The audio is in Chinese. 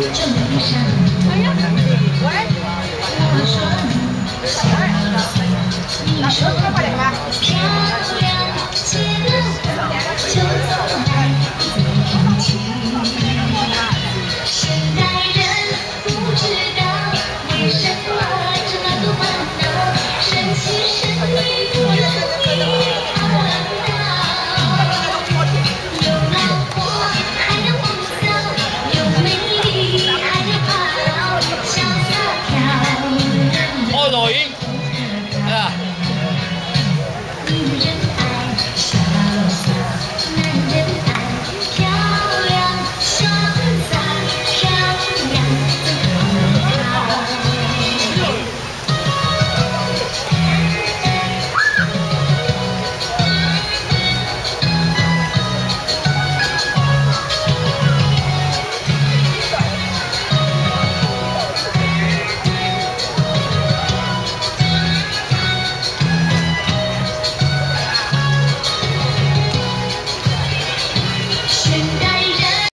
这证明一。